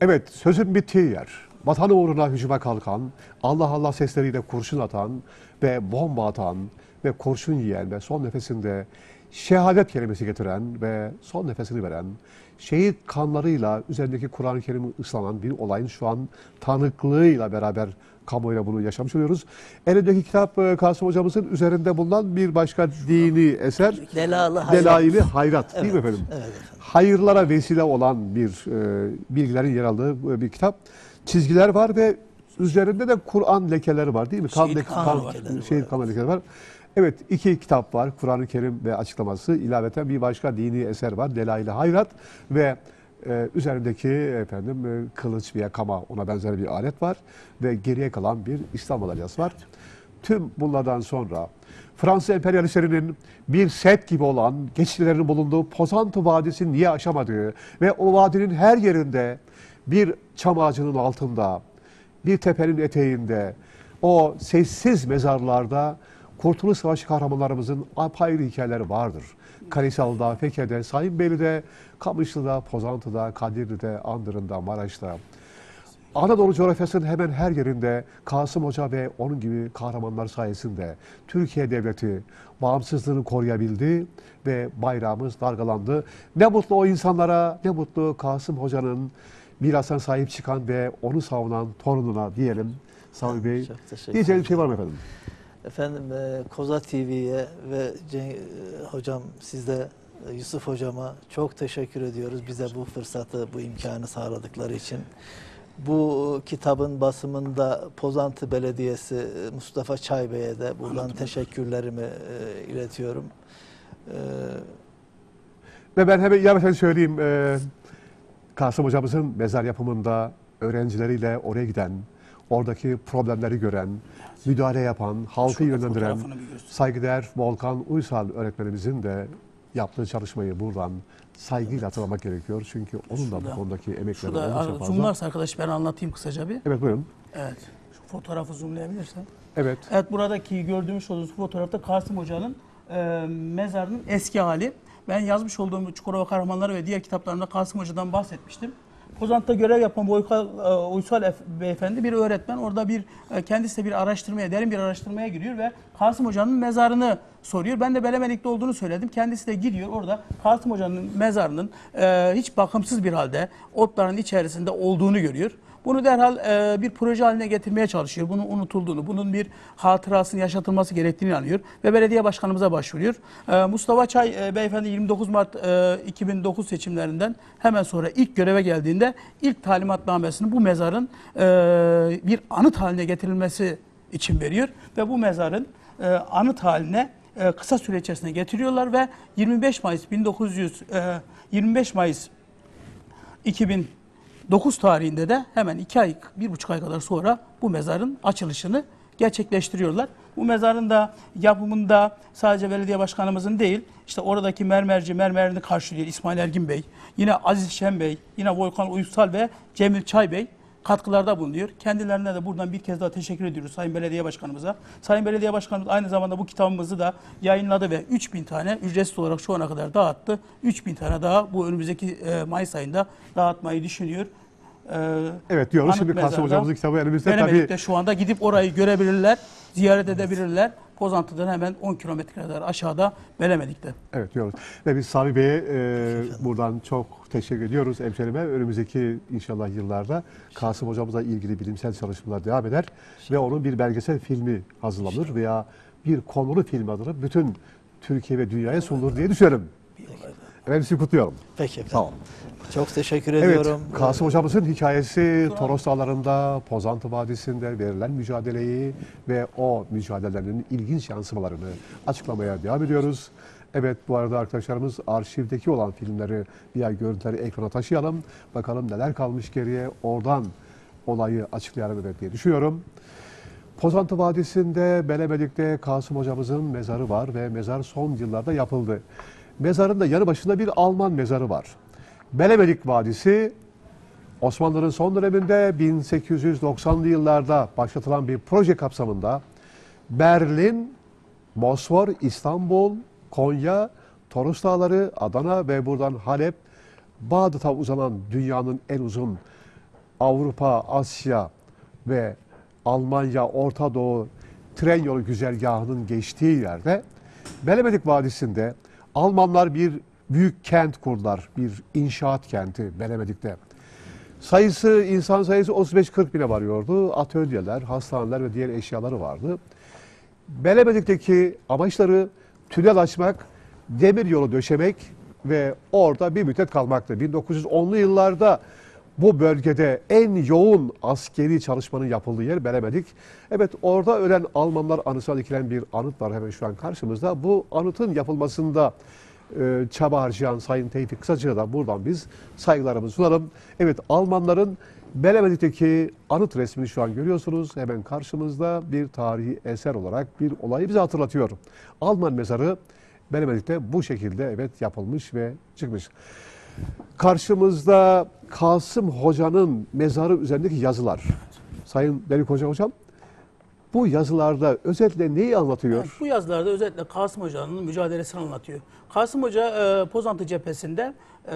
Evet, sözün bittiği yer. Vatan uğruna hücuma kalkan, Allah Allah sesleriyle kurşun atan ve bomba atan ve kurşun yiyen ve son nefesinde şehadet kelimesi getiren ve son nefesini veren, şehit kanlarıyla üzerindeki Kur'an-ı Kerim'i ıslanan bir olayın şu an tanıklığıyla beraber kamuoyuna bunu yaşamış oluyoruz. Elindeki kitap e, Kasım hocamızın üzerinde bulunan bir başka dini eser. Delalı hayrat. Delaili Hayrat değil mi Evet, efendim? evet efendim. Hayırlara vesile olan bir e, bilgilerin yer aldığı e, bir kitap. Çizgiler var ve üzerinde de Kur'an lekeleri var değil mi? Şehit leke- kan lekeleri var, Şehit kan lekeleri var. Evet iki kitap var. Kur'an-ı Kerim ve açıklaması. İlaveten bir başka dini eser var. Delail-i Hayrat ve e, üzerindeki efendim e, kılıç veya kama ona benzer bir alet var ve geriye kalan bir İslam madalyası var. Tüm bunlardan sonra Fransız emperyalistlerinin bir set gibi olan geçişlerinin bulunduğu Pozantı Vadisi'ni niye aşamadığı ve o vadinin her yerinde bir çam ağacının altında, bir tepenin eteğinde, o sessiz mezarlarda Kurtuluş Savaşı kahramanlarımızın apayrı hikayeleri vardır. Kalisal'da, Feke'de, Sayınbeyli'de, Kamışlı'da, Pozantı'da, Kadirli'de, Andırın'da, Maraş'ta, Anadolu coğrafyasının hemen her yerinde Kasım Hoca ve onun gibi kahramanlar sayesinde Türkiye Devleti bağımsızlığını koruyabildi ve bayrağımız dalgalandı. Ne mutlu o insanlara, ne mutlu Kasım Hoca'nın mirasına sahip çıkan ve onu savunan torununa diyelim. Sami Bey, Çok teşekkür diyeceğiniz bir şey var mı efendim? Efendim e, Koza TV'ye ve Cenk, e, hocam sizde e, Yusuf hocama çok teşekkür ediyoruz. Bize bu fırsatı, bu imkanı sağladıkları için. Bu kitabın basımında Pozantı Belediyesi e, Mustafa Çaybey'e de buradan teşekkürlerimi e, iletiyorum. E, Ve ben hemen ilaveten söyleyeyim. E, Kasım hocamızın mezar yapımında öğrencileriyle oraya giden, oradaki problemleri gören, müdahale yapan, halkı Şurada yönlendiren saygıdeğer Volkan Uysal öğretmenimizin de yaptığı çalışmayı buradan saygıyla hatırlamak gerekiyor. Çünkü onun da bu Şurada- konudaki emekleri Şurada oldukça fazla. zoomlarsa arkadaş ben anlatayım kısaca bir. Evet buyurun. Evet. Şu fotoğrafı zoomlayabilirsen. Evet. Evet buradaki gördüğümüz olduğunuz fotoğrafta Kasım Hoca'nın e, mezarının eski hali. Ben yazmış olduğum Çukurova Kahramanları ve diğer kitaplarımda Kasım Hoca'dan bahsetmiştim. Pozant'ta görev yapan Boykal, e, Uysal Ef- Beyefendi bir öğretmen. Orada bir e, kendisi de bir araştırmaya, derin bir araştırmaya giriyor ve Kasım Hoca'nın mezarını soruyor. Ben de Belemelik'te olduğunu söyledim. Kendisi de gidiyor orada Kasım Hoca'nın mezarının e, hiç bakımsız bir halde otların içerisinde olduğunu görüyor. Bunu derhal e, bir proje haline getirmeye çalışıyor. Bunun unutulduğunu, bunun bir hatırasını yaşatılması gerektiğini inanıyor. Ve belediye başkanımıza başvuruyor. E, Mustafa Çay e, beyefendi 29 Mart e, 2009 seçimlerinden hemen sonra ilk göreve geldiğinde ilk talimatnamesini bu mezarın e, bir anıt haline getirilmesi için veriyor. Ve bu mezarın e, anıt haline e, kısa süre içerisinde getiriyorlar ve 25 Mayıs 1900 e, 25 Mayıs 2009 tarihinde de hemen iki ay, bir buçuk ay kadar sonra bu mezarın açılışını gerçekleştiriyorlar. Bu mezarın da yapımında sadece belediye başkanımızın değil, işte oradaki mermerci mermerini karşılıyor İsmail Ergin Bey, yine Aziz Şen Bey, yine Volkan Uysal ve Cemil Çay Bey katkılarda bulunuyor. Kendilerine de buradan bir kez daha teşekkür ediyoruz Sayın Belediye Başkanımıza. Sayın Belediye Başkanımız aynı zamanda bu kitabımızı da yayınladı ve 3000 tane ücretsiz olarak şu ana kadar dağıttı. 3000 tane daha bu önümüzdeki e, Mayıs ayında dağıtmayı düşünüyor. E, Evet diyoruz. Şimdi Kasım hocamızın kitabı elimizde. Tabii şu anda gidip orayı görebilirler, ziyaret edebilirler. Pozantı'dan hemen 10 kilometre kadar aşağıda Belemedik'te. Evet diyoruz. Ve biz Sami Bey'e e, buradan çok teşekkür ediyoruz hemşerime. Önümüzdeki inşallah yıllarda Kasım hocamızla ilgili bilimsel çalışmalar devam eder. Ve onun bir belgesel filmi hazırlanır veya bir konulu film adına bütün Türkiye ve dünyaya sunulur diye düşünüyorum. Efendim sizi kutluyorum. peki efendim. Olun. Çok teşekkür Evet, ediyorum. Kasım hocamızın hikayesi Toros Dağları'nda, Pozantı Vadisi'nde verilen mücadeleyi ve o mücadelelerin ilginç yansımalarını açıklamaya devam ediyoruz. Evet bu arada arkadaşlarımız arşivdeki olan filmleri veya görüntüleri ekrana taşıyalım. Bakalım neler kalmış geriye oradan olayı açıklayalım evet diye düşünüyorum. Pozantı Vadisi'nde Belemedik'te Kasım hocamızın mezarı var ve mezar son yıllarda yapıldı. Mezarın da yanı başında bir Alman mezarı var. Belemedik Vadisi Osmanlı'nın son döneminde 1890'lı yıllarda başlatılan bir proje kapsamında Berlin, Bosfor, İstanbul, Konya, Toros Dağları, Adana ve buradan Halep Bağdat'a uzanan dünyanın en uzun Avrupa, Asya ve Almanya, Orta Doğu tren yolu güzergahının geçtiği yerde Belemedik Vadisi'nde Almanlar bir büyük kent kurdular. Bir inşaat kenti Belemedik'te. Sayısı, insan sayısı 35-40 bine varıyordu. Atölyeler, hastaneler ve diğer eşyaları vardı. Belemedik'teki amaçları tünel açmak, demir yolu döşemek ve orada bir müddet kalmaktı. 1910'lu yıllarda bu bölgede en yoğun askeri çalışmanın yapıldığı yer Belemedik. Evet orada ölen Almanlar anısına dikilen bir anıt var hemen şu an karşımızda. Bu anıtın yapılmasında e, çaba harcayan Sayın Tevfik Kısacı'ya da buradan biz saygılarımızı sunalım. Evet Almanların Belemedik'teki anıt resmini şu an görüyorsunuz. Hemen karşımızda bir tarihi eser olarak bir olayı bize hatırlatıyor. Alman mezarı Belemedik'te bu şekilde evet yapılmış ve çıkmış. Karşımızda Kasım Hoca'nın mezarı üzerindeki yazılar. Sayın Delik Hoca hocam, bu yazılarda özetle neyi anlatıyor? Evet, bu yazılarda özellikle Kasım Hoca'nın mücadelesini anlatıyor. Kasım Hoca e, Pozantı cephesinde e,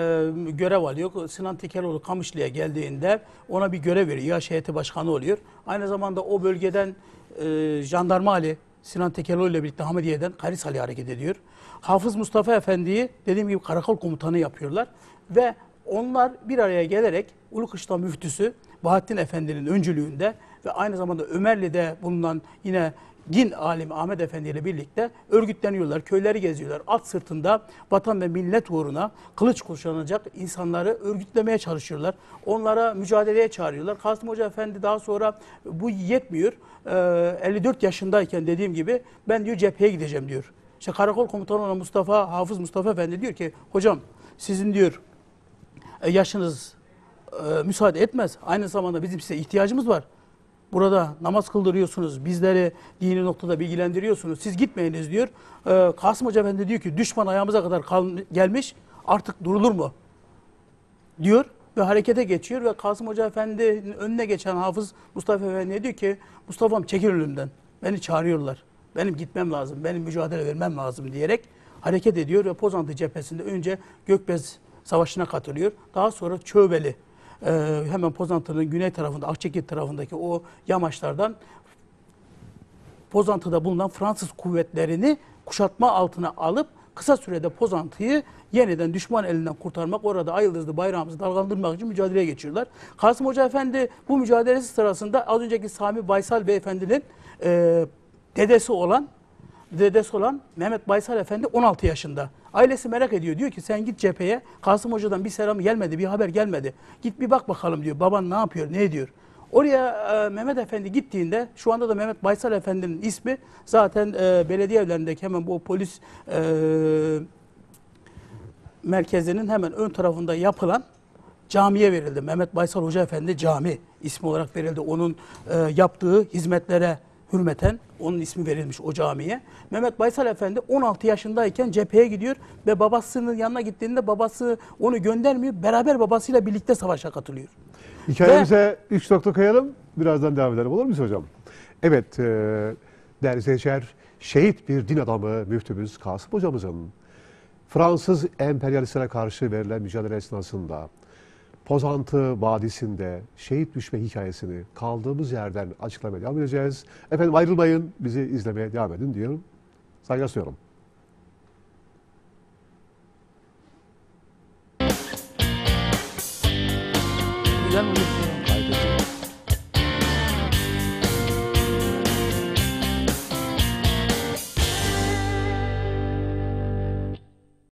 görev alıyor. Sinan Tekeroğlu Kamışlı'ya geldiğinde ona bir görev veriyor. İHA heyeti başkanı oluyor. Aynı zamanda o bölgeden e, jandarma Ali Sinan Tekeroğlu ile birlikte Hamidiye'den Ali hareket ediyor. Hafız Mustafa Efendi'yi dediğim gibi karakol komutanı yapıyorlar. Ve onlar bir araya gelerek Ulukışla müftüsü Bahattin Efendi'nin öncülüğünde ve aynı zamanda Ömerli'de bulunan yine din alimi Ahmet Efendi ile birlikte örgütleniyorlar. Köyleri geziyorlar. At sırtında vatan ve millet uğruna kılıç kuşanacak insanları örgütlemeye çalışıyorlar. Onlara mücadeleye çağırıyorlar. Kasım Hoca Efendi daha sonra bu yetmiyor. Ee, 54 yaşındayken dediğim gibi ben diyor cepheye gideceğim diyor. İşte karakol komutanı olan Mustafa, Hafız Mustafa Efendi diyor ki hocam sizin diyor e, yaşınız e, müsaade etmez. Aynı zamanda bizim size ihtiyacımız var. Burada namaz kıldırıyorsunuz, bizleri dini noktada bilgilendiriyorsunuz. Siz gitmeyiniz diyor. E, Kasım Hoca Efendi diyor ki düşman ayağımıza kadar gelmiş artık durulur mu? Diyor ve harekete geçiyor ve Kasım Hoca Efendi'nin önüne geçen Hafız Mustafa Efendi'ye diyor ki Mustafa'm çekil önümden. Beni çağırıyorlar. Benim gitmem lazım. Benim mücadele vermem lazım diyerek hareket ediyor ve Pozantı cephesinde önce Gökbez Savaşı'na katılıyor. Daha sonra Çövbeli e, hemen Pozantı'nın güney tarafında Akçekit tarafındaki o yamaçlardan Pozantı'da bulunan Fransız kuvvetlerini kuşatma altına alıp kısa sürede Pozantı'yı yeniden düşman elinden kurtarmak, orada ay yıldızlı bayrağımızı dalgalandırmak için mücadeleye geçiyorlar. Kasım Hoca Efendi bu mücadelesi sırasında az önceki Sami Baysal Beyefendi'nin e, dedesi olan dedesi olan Mehmet Baysal Efendi 16 yaşında. Ailesi merak ediyor. Diyor ki sen git cepheye. Kasım Hoca'dan bir selam gelmedi, bir haber gelmedi. Git bir bak bakalım diyor. Baban ne yapıyor, ne ediyor? Oraya e, Mehmet Efendi gittiğinde şu anda da Mehmet Baysal Efendi'nin ismi zaten e, belediye evlerindeki hemen bu polis e, merkezinin hemen ön tarafında yapılan camiye verildi. Mehmet Baysal Hoca Efendi Cami ismi olarak verildi. Onun e, yaptığı hizmetlere hürmeten onun ismi verilmiş o camiye. Mehmet Baysal Efendi 16 yaşındayken cepheye gidiyor ve babasının yanına gittiğinde babası onu göndermiyor. Beraber babasıyla birlikte savaşa katılıyor. Hikayemize 3 nokta koyalım. Birazdan devam edelim. Olur mu hocam? Evet, e, değerli seyirciler, şehit bir din adamı müftümüz Kasım hocamızın Fransız emperyalistlere karşı verilen mücadele esnasında Pozantı Vadisi'nde şehit düşme hikayesini kaldığımız yerden açıklamaya devam edeceğiz. Efendim ayrılmayın, bizi izlemeye devam edin diyorum. Saygılar sunuyorum. Güzel.